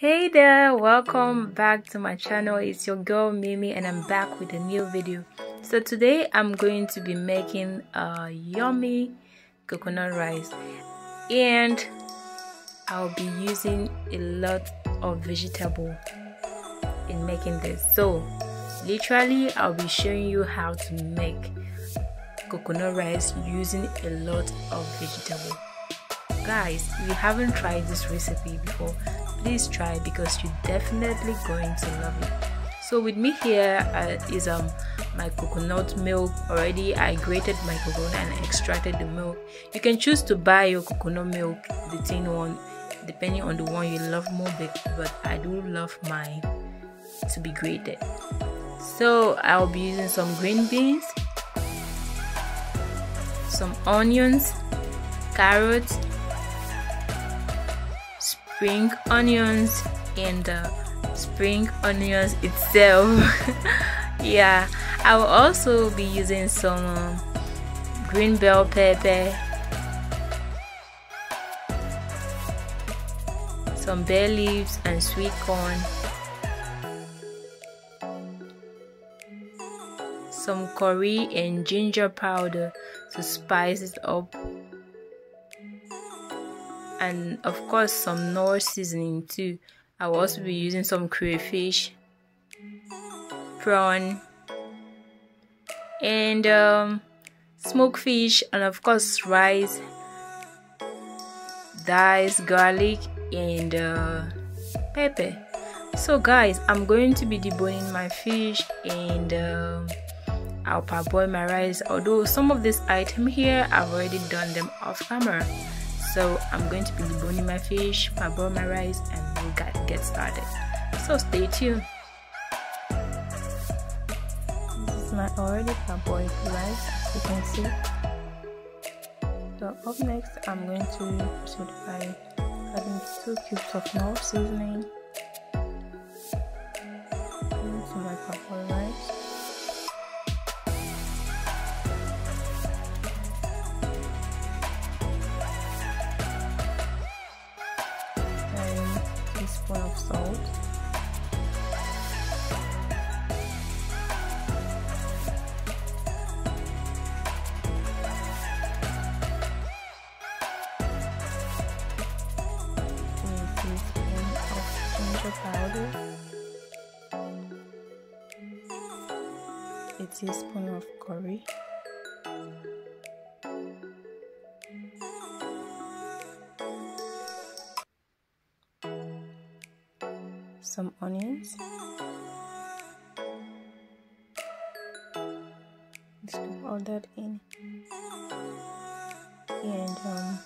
hey there welcome back to my channel. It's your girl mimi and i'm back with a new video. So today i'm going to be making a yummy coconut rice and i'll be using a lot of vegetable in making this. So literally i'll be showing you how to make coconut rice using a lot of vegetable. Guys if you haven't tried this recipe before please try because you're definitely going to love it. So with me here uh, is um my coconut milk. Already i grated my coconut and extracted the milk. You can choose to buy your coconut milk the thin one depending on the one you love more but i do love mine to be grated. So i'll be using some green beans some onions carrots spring onions and uh, spring onions itself. Yeah I will also be using some um, green bell pepper some bay leaves and sweet corn some curry and ginger powder to spice it up and of course some Knorr seasoning too. I will also be using some crayfish, prawn, and um, smoked fish, and of course rice, diced garlic, and uh, pepper. So guys, I'm going to be deboning my fish and um, I'll parboil my rice. Although some of this item here, I've already done them off camera so i'm going to be deboning my fish parboil my rice and we'll get, get started. So stay tuned. This is my already parboiled rice as you can see. So up next i'm going to proceed by adding two cubes of Knorr seasoning. Into my parboiled rice a teaspoon of curry some onions. Just put all that in. And um,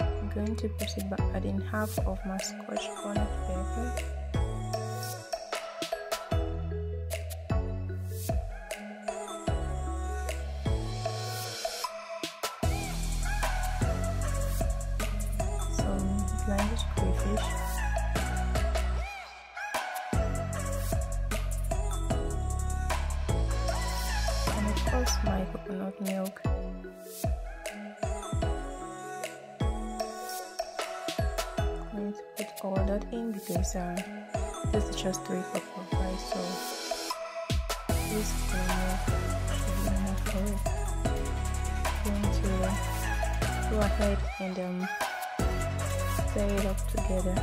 I'm going to proceed by adding half of my scotch bonnet course my coconut milk. I'm going to put all that in because uh, this is just three cups of rice so this I'm going to go ahead and um, stir it up together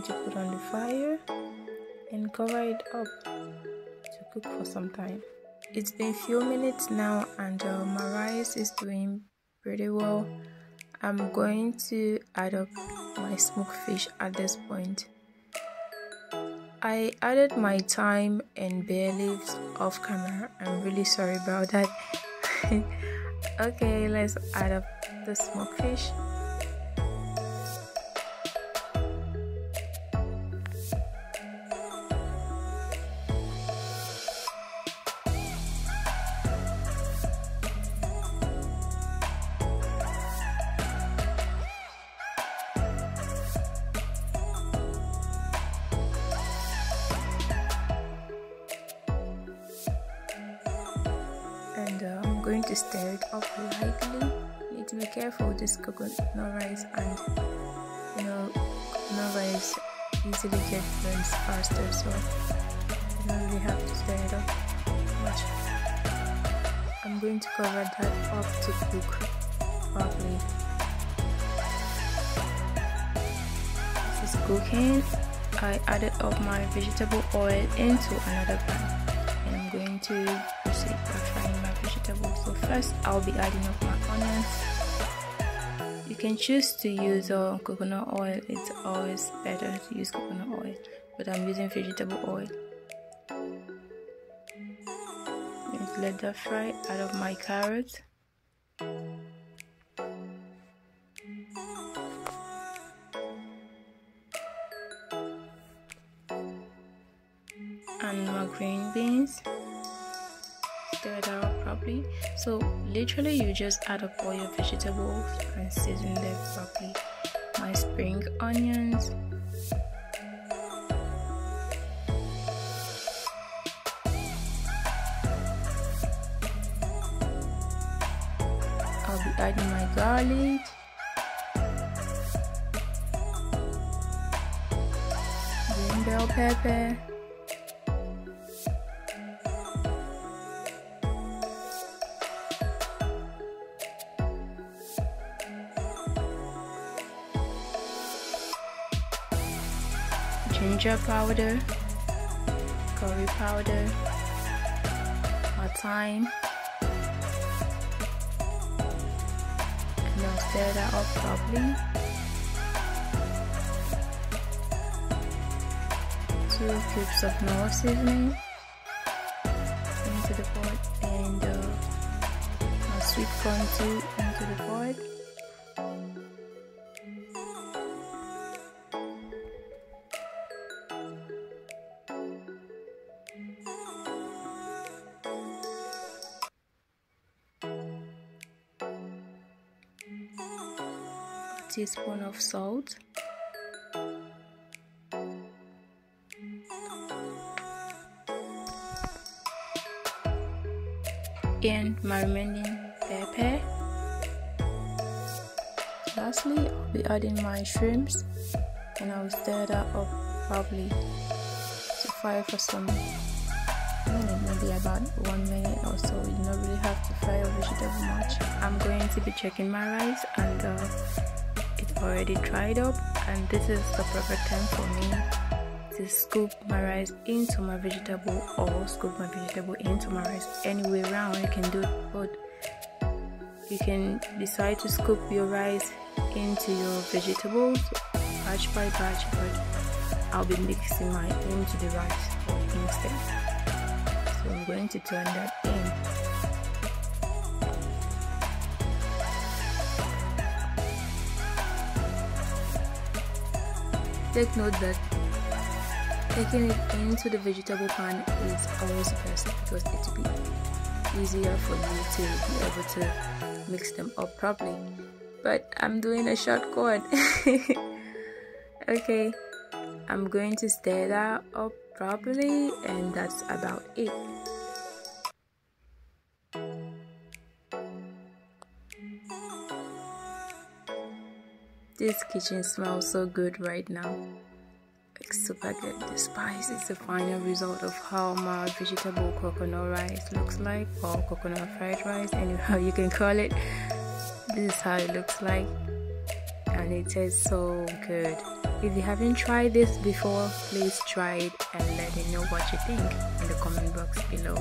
going to put on the fire and cover it up to cook for some time. It's been a few minutes now and uh, my rice is doing pretty well. I'm going to add up my smoked fish at this point. I added my thyme and bay leaves off camera. I'm really sorry about that. Okay let's add up the smoked fish going to stir it up lightly. You need to be careful this coconut rice and you know coconut rice easily get burns faster so you don't really have to stir it up much. I'm going to cover that up to cook properly. This is cooking. I added up my vegetable oil into another pan and I'm going to So first I'll be adding up my onions. You can choose to use uh, coconut oil. It's always better to use coconut oil, but I'm using vegetable oil. let that fry. Add up my carrots. and my green beans it out properly so literally you just add up all your vegetables and season them properly. My spring onions. I'll be adding my garlic. Green bell pepper ginger powder, curry powder, my thyme, and I'll stir that up properly. Two cubes of Knorr seasoning into the pot and uh, sweet corn too into the pot. Teaspoon of salt. And my remaining pepper. Lastly I'll be adding my shrimps and I'll stir that up probably to fry for some maybe about one minute or so. You don't really have to fry your vegetable much. I'm going to be checking my rice and uh, already dried up and this is the perfect time for me to scoop my rice into my vegetable or scoop my vegetable into my rice. Any way around you can do it but you can decide to scoop your rice into your vegetables batch by batch but I'll be mixing mine into the rice instead. So I'm going to turn that in Take note that taking it into the vegetable pan is always best because it will be easier for you to be able to mix them up properly. But I'm doing a shortcut. okay, I'm going to stir that up properly and that's about it. This kitchen smells so good right now. It's super good. The spice is the final result of how my vegetable coconut rice looks like or coconut fried rice, anyhow you can call it. This is how it looks like and it tastes so good. If you haven't tried this before, please try it and let me know what you think in the comment box below.